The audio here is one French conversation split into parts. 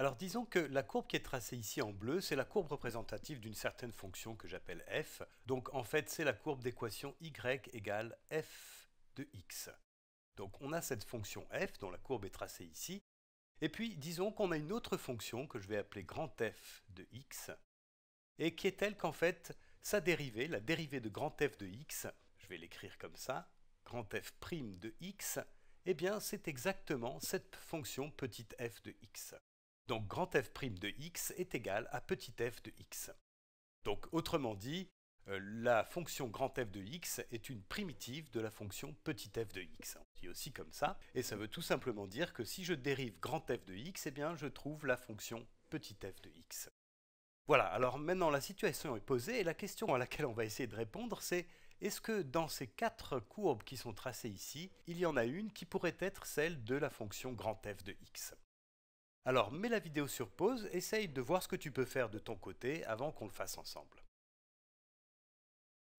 Alors disons que la courbe qui est tracée ici en bleu, c'est la courbe représentative d'une certaine fonction que j'appelle f. Donc en fait, c'est la courbe d'équation y égale f de x. Donc on a cette fonction f dont la courbe est tracée ici. Et puis disons qu'on a une autre fonction que je vais appeler grand f de x et qui est telle qu'en fait sa dérivée, la dérivée de grand f de x, je vais l'écrire comme ça, grand f' de x, eh bien c'est exactement cette fonction petite f de x. Donc grand f' de x est égal à petit f de x. Donc autrement dit, euh, la fonction grand f de x est une primitive de la fonction petit f de x. On dit aussi comme ça. Et ça veut tout simplement dire que si je dérive grand f de x, eh bien je trouve la fonction petit f de x. Voilà, alors maintenant la situation est posée et la question à laquelle on va essayer de répondre c'est est-ce que dans ces quatre courbes qui sont tracées ici, il y en a une qui pourrait être celle de la fonction grand f de x? Alors mets la vidéo sur pause, essaye de voir ce que tu peux faire de ton côté avant qu'on le fasse ensemble.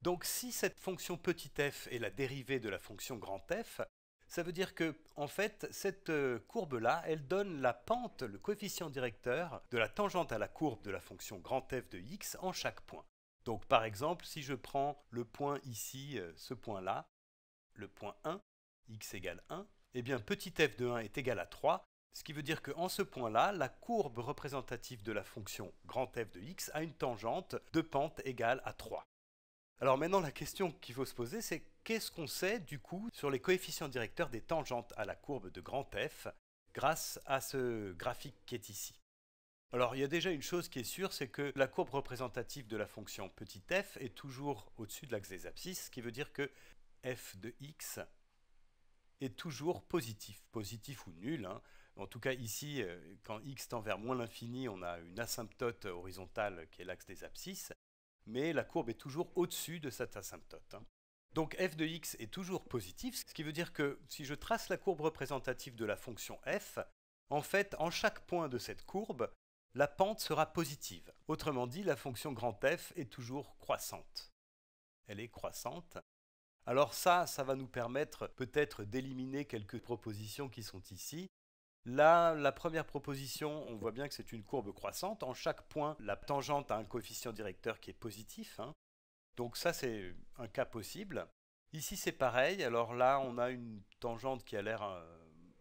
Donc si cette fonction petit f est la dérivée de la fonction grand f, ça veut dire que, en fait, cette euh, courbe-là, elle donne la pente, le coefficient directeur de la tangente à la courbe de la fonction grand f de x en chaque point. Donc par exemple, si je prends le point ici, euh, ce point-là, le point 1, x égale 1, eh bien petit f de 1 est égal à 3, ce qui veut dire qu'en ce point-là, la courbe représentative de la fonction f de x a une tangente de pente égale à 3. Alors maintenant, la question qu'il faut se poser, c'est qu'est-ce qu'on sait du coup sur les coefficients directeurs des tangentes à la courbe de f grâce à ce graphique qui est ici? Alors il y a déjà une chose qui est sûre, c'est que la courbe représentative de la fonction f est toujours au-dessus de l'axe des abscisses, ce qui veut dire que f de x est toujours positif, positif ou nul. Hein. En tout cas, ici, euh, quand x tend vers moins l'infini, on a une asymptote horizontale qui est l'axe des abscisses, mais la courbe est toujours au-dessus de cette asymptote. Hein. Donc f de x est toujours positif, ce qui veut dire que si je trace la courbe représentative de la fonction f, en fait, en chaque point de cette courbe, la pente sera positive. Autrement dit, la fonction grand f est toujours croissante. Elle est croissante. Alors ça, ça va nous permettre peut-être d'éliminer quelques propositions qui sont ici. Là, la première proposition, on voit bien que c'est une courbe croissante. En chaque point, la tangente a un coefficient directeur qui est positif. Hein. Donc ça, c'est un cas possible. Ici, c'est pareil. Alors là, on a une tangente qui a l'air euh,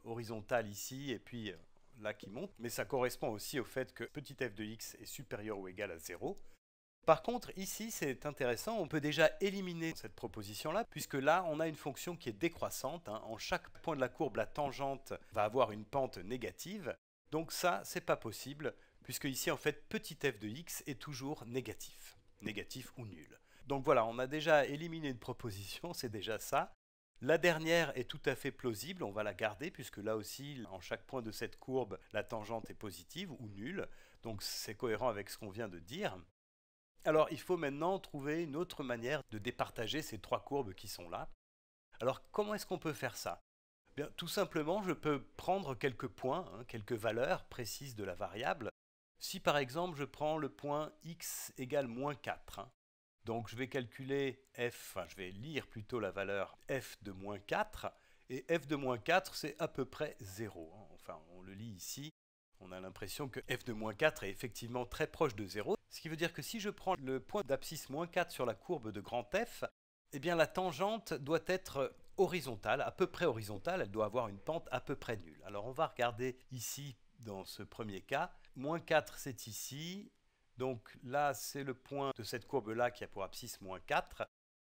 horizontale ici, et puis euh, là qui monte. Mais ça correspond aussi au fait que petit f de x est supérieur ou égal à 0. Par contre, ici, c'est intéressant, on peut déjà éliminer cette proposition-là, puisque là, on a une fonction qui est décroissante. Hein. En chaque point de la courbe, la tangente va avoir une pente négative. Donc ça, c'est pas possible, puisque ici, en fait, petit f de x est toujours négatif, négatif ou nul. Donc voilà, on a déjà éliminé une proposition, c'est déjà ça. La dernière est tout à fait plausible, on va la garder, puisque là aussi, en chaque point de cette courbe, la tangente est positive ou nulle. Donc c'est cohérent avec ce qu'on vient de dire. Alors il faut maintenant trouver une autre manière de départager ces trois courbes qui sont là. Alors comment est-ce qu'on peut faire ça? Bien, Tout simplement, je peux prendre quelques points, hein, quelques valeurs précises de la variable. Si par exemple je prends le point x égale moins 4, hein, donc je vais calculer f, enfin je vais lire plutôt la valeur f de moins 4, et f de moins 4 c'est à peu près 0. Hein. Enfin on le lit ici, on a l'impression que f de moins 4 est effectivement très proche de 0. Ce qui veut dire que si je prends le point d'abscisse moins 4 sur la courbe de grand F, eh bien la tangente doit être horizontale, à peu près horizontale, elle doit avoir une pente à peu près nulle. Alors on va regarder ici dans ce premier cas. Moins 4 c'est ici, donc là c'est le point de cette courbe-là qui a pour abscisse moins 4.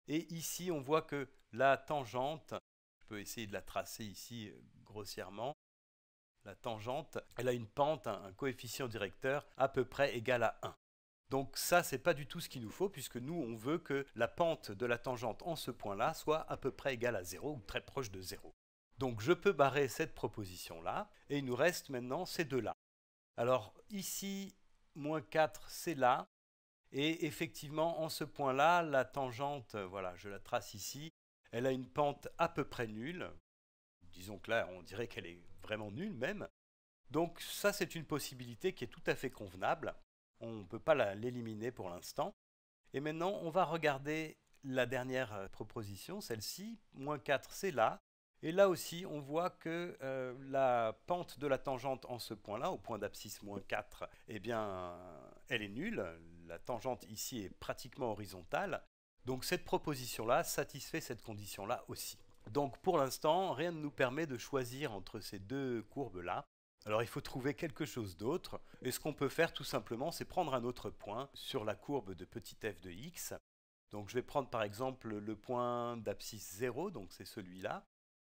Et ici on voit que la tangente, je peux essayer de la tracer ici euh, grossièrement, la tangente, elle a une pente, un coefficient directeur à peu près égal à 1. Donc ça, c'est pas du tout ce qu'il nous faut, puisque nous, on veut que la pente de la tangente en ce point-là soit à peu près égale à 0, ou très proche de 0. Donc je peux barrer cette proposition-là, et il nous reste maintenant ces deux-là. Alors ici, moins 4, c'est là, et effectivement, en ce point-là, la tangente, voilà, je la trace ici, elle a une pente à peu près nulle. Disons que là, on dirait qu'elle est vraiment nulle même. Donc ça, c'est une possibilité qui est tout à fait convenable. On ne peut pas l'éliminer pour l'instant. Et maintenant, on va regarder la dernière euh, proposition, celle-ci. Moins 4, c'est là. Et là aussi, on voit que euh, la pente de la tangente en ce point-là, au point d'abscisse moins 4, eh bien, elle est nulle. La tangente ici est pratiquement horizontale. Donc cette proposition-là satisfait cette condition-là aussi. Donc pour l'instant, rien ne nous permet de choisir entre ces deux courbes-là. Alors il faut trouver quelque chose d'autre. Et ce qu'on peut faire tout simplement, c'est prendre un autre point sur la courbe de petit f de x. Donc je vais prendre par exemple le point d'abscisse 0, donc c'est celui-là.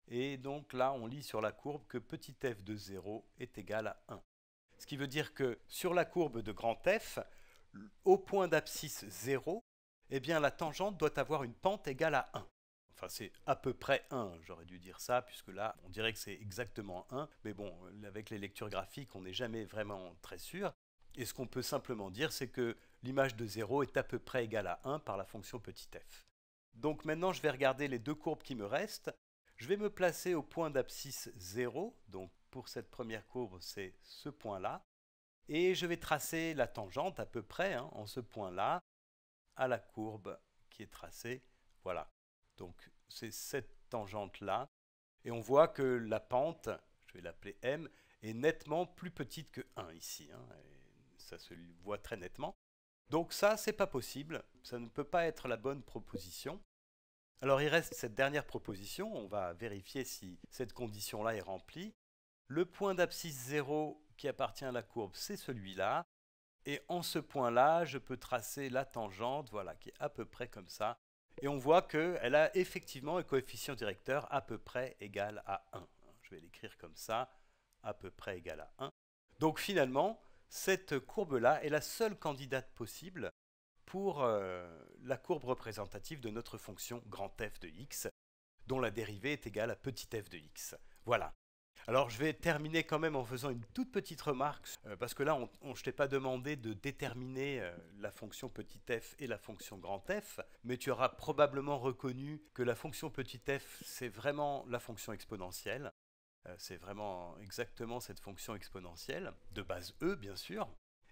Et donc là, on lit sur la courbe que petit f de 0 est égal à 1. Ce qui veut dire que sur la courbe de grand F, au point d'abscisse 0, eh bien la tangente doit avoir une pente égale à 1. Enfin, c'est à peu près 1, j'aurais dû dire ça, puisque là, on dirait que c'est exactement 1. Mais bon, avec les lectures graphiques, on n'est jamais vraiment très sûr. Et ce qu'on peut simplement dire, c'est que l'image de 0 est à peu près égale à 1 par la fonction petit f. Donc maintenant, je vais regarder les deux courbes qui me restent. Je vais me placer au point d'abscisse 0, donc pour cette première courbe, c'est ce point-là. Et je vais tracer la tangente à peu près hein, en ce point-là à la courbe qui est tracée. Voilà. Donc c'est cette tangente-là. Et on voit que la pente, je vais l'appeler M, est nettement plus petite que 1 ici. Hein, ça se voit très nettement. Donc ça, c'est pas possible. Ça ne peut pas être la bonne proposition. Alors il reste cette dernière proposition, on va vérifier si cette condition-là est remplie. Le point d'abscisse 0 qui appartient à la courbe, c'est celui-là. Et en ce point-là, je peux tracer la tangente, voilà, qui est à peu près comme ça. Et on voit qu'elle a effectivement un coefficient directeur à peu près égal à 1. Je vais l'écrire comme ça, à peu près égal à 1. Donc finalement, cette courbe-là est la seule candidate possible pour euh, la courbe représentative de notre fonction grand f de x, dont la dérivée est égale à petit f de x. Voilà. Alors je vais terminer quand même en faisant une toute petite remarque, euh, parce que là, on, je ne t'ai pas demandé de déterminer euh, la fonction petit f et la fonction grand f, mais tu auras probablement reconnu que la fonction petit f, c'est vraiment la fonction exponentielle. c'est vraiment exactement cette fonction exponentielle, de base e bien sûr.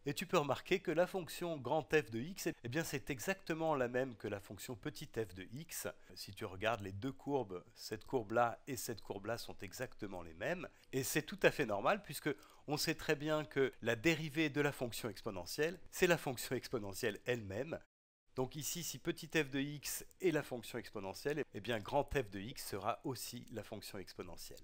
Et tu peux remarquer que la fonction f de x, eh c'est exactement la même que la fonction f de x. Si tu regardes les deux courbes, cette courbe-là et cette courbe-là sont exactement les mêmes. Et c'est tout à fait normal puisque on sait très bien que la dérivée de la fonction exponentielle, c'est la fonction exponentielle elle-même. Donc ici, si f de x est la fonction exponentielle, eh bien f de x sera aussi la fonction exponentielle.